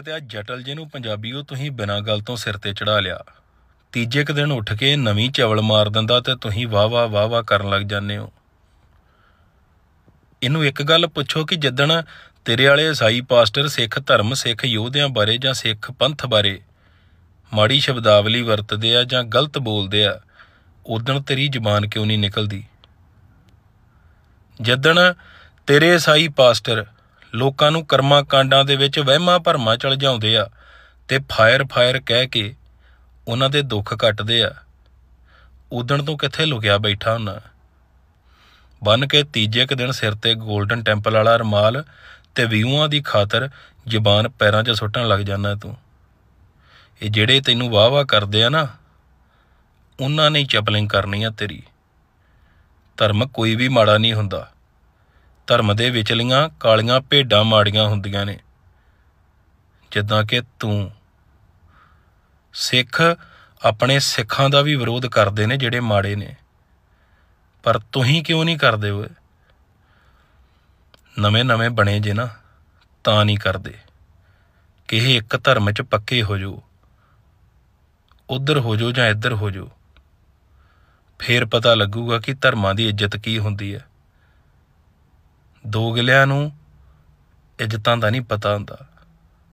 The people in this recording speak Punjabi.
ਤੇ ਆ ਜਟਲ ਜੀ ਨੂੰ ਪੰਜਾਬੀਓ ਤੁਸੀਂ ਬਿਨਾਂ ਗੱਲ ਤੋਂ ਸਿਰ ਤੇ ਚੜਾ ਲਿਆ। ਤੀਜੇ ਕੁ ਦਿਨ ਉੱਠ ਕੇ ਨਵੀਂ ਚਵਲ ਮਾਰ ਦਿੰਦਾ ਤੇ ਤੁਸੀਂ ਵਾਹ ਵਾਹ ਵਾਹ ਵਾਹ ਕਰਨ ਲੱਗ ਜਾਂਦੇ ਹੋ। ਇਹਨੂੰ ਇੱਕ ਗੱਲ ਪੁੱਛੋ ਕਿ ਜਿੱਦਣ ਤੇਰੇ ਵਾਲੇ ਈਸਾਈ ਪਾਸਟਰ ਸਿੱਖ ਧਰਮ, ਸਿੱਖ ਯੋਧਿਆਂ ਬਾਰੇ ਜਾਂ ਸਿੱਖ ਪੰਥ ਬਾਰੇ ਮਾੜੀ ਸ਼ਬਦਾਵਲੀ ਵਰਤਦੇ ਆ ਜਾਂ ਗਲਤ ਬੋਲਦੇ ਆ ਉਦੋਂ ਤੇਰੀ ਜ਼ੁਬਾਨ ਕਿਉਂ ਨਹੀਂ ਨਿਕਲਦੀ? ਜਿੱਦਣ ਤੇਰੇ ਈਸਾਈ ਪਾਸਟਰ ਲੋਕਾਂ ਨੂੰ ਕਰਮਾਂ ਕਾਂਡਾਂ ਦੇ ਵਿੱਚ ਵਹਿਮਾਂ ਭਰਮਾਂ ਚਲ ਜਾਂਦੇ ਆ ਤੇ ਫਾਇਰ ਫਾਇਰ ਕਹਿ ਕੇ ਉਹਨਾਂ ਦੇ ਦੁੱਖ ਕੱਟਦੇ ਆ। ਉਦਣ ਤੋਂ ਕਿੱਥੇ ਲੁਕਿਆ ਬੈਠਾ ਹੁੰਨਾ ਬੰਨ ਕੇ ਤੀਜੇ ਕੁ ਦਿਨ ਸਿਰ ਤੇ 골ਡਨ ਟੈਂਪਲ ਵਾਲਾ ਰਮਾਲ ਤੇ ਵਿਊਆਂ ਦੀ ਖਾਤਰ ਜ਼ਬਾਨ ਪੈਰਾਂ 'ਚ ਸੁੱਟਣ ਲੱਗ ਜਾਂਦਾ ਤੂੰ। ਇਹ ਜਿਹੜੇ ਤੈਨੂੰ ਵਾਹ-ਵਾਹ ਕਰਦੇ ਆ ਨਾ, ਉਹਨਾਂ ਨੇ ਹੀ ਚਪਲਿੰਗ ਕਰਨੀ ਆ ਤੇਰੀ। ਧਰਮ ਕੋਈ ਵੀ ਮਾੜਾ ਨਹੀਂ ਹੁੰਦਾ। ਧਰਮ ਦੇ ਵਿਚਲੀਆਂ ਕਾਲੀਆਂ ਭੇਡਾਂ ਮਾੜੀਆਂ ਹੁੰਦੀਆਂ ਨੇ। ਜਿੱਦਾਂ ਕਿ ਤੂੰ। ਸਿੱਖ ਆਪਣੇ ਸਿੱਖਾਂ ਦਾ ਵੀ ਵਿਰੋਧ ਕਰਦੇ ਨੇ ਜਿਹੜੇ ਮਾੜੇ ਨੇ। ਪਰ ਤੁਸੀਂ ਕਿਉਂ ਨਹੀਂ ਕਰਦੇ ਓਏ? ਨਵੇਂ ਨਵੇਂ ਬਣੇ ਜੇ ਨਾ, ਤਾਂ ਨਹੀਂ ਕਰਦੇ। ਕਿ ਇਹ ਇੱਕ ਧਰਮ 'ਚ ਪੱਕੇ ਹੋ ਜਾਓ। ਉਧਰ ਹੋ ਜਾਓ ਜਾਂ ਇੱਧਰ ਹੋ ਜਾਓ। ਫੇਰ ਪਤਾ ਲੱਗੂਗਾ ਕਿ ਧਰਮਾਂ ਦੀ ਇੱਜ਼ਤ ਕੀ ਹੁੰਦੀ ਹੈ। ਦੋ ਗਿਲਿਆਂ ਨੂੰ ਇੱਜ਼ਤਾਂ ਦਾ ਨਹੀਂ ਪਤਾ ਹੁੰਦਾ।